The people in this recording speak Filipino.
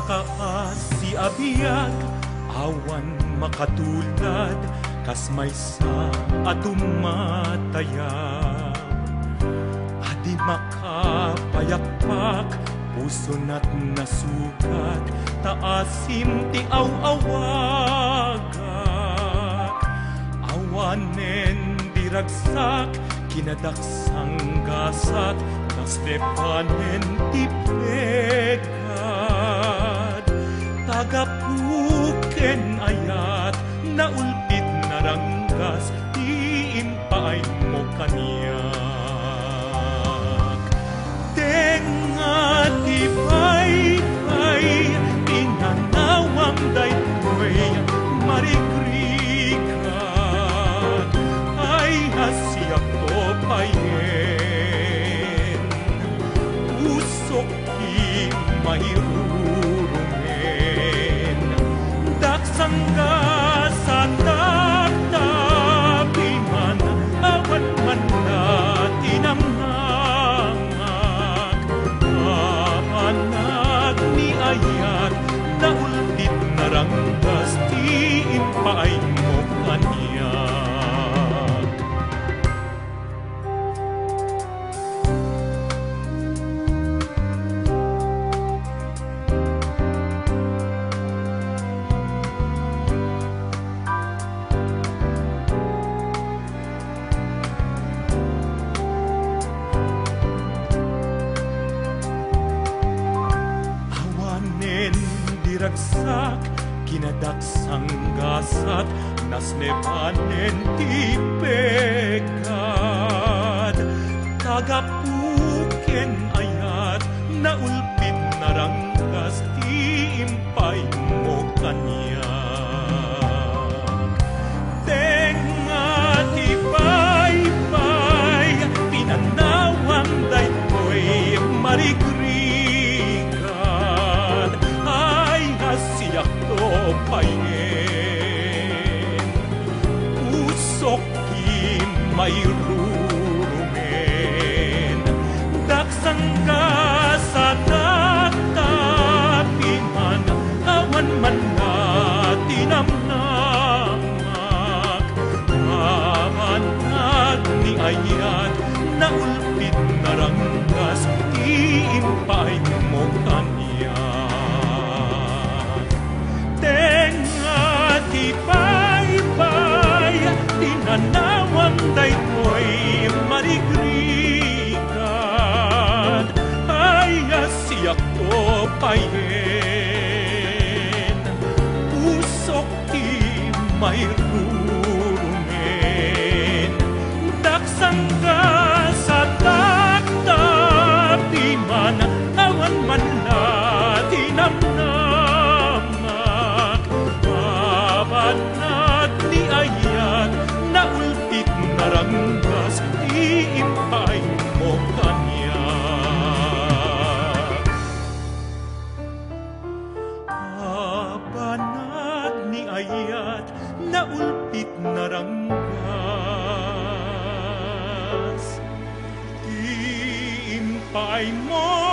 kaas si abiyag awan makatulad kas may sa atumatayab adi makapayakpak puso na't nasukat taasim ti aw-awagat awanen diragsak kinadaksang gasak nas depanen ti pekad tagapuken ayat na ulpit na ranggas di impaay mo kaniyak tenga ti pay-pay pinanawang daytoy marigrikan ay hasiyak to payen. Usok ti mahirurumen Santa diragsak kinadaksang gasat nas nepanen ti pekad tagapuken ayat na ulpit na ulpit na ranggas, iimpay mo kaniyak. Tenga ti pay-pay, tinanawang daytoy marigrigan, ay asiyak to payen. Pusok ti may na ulpit na ranggas Iimpay mo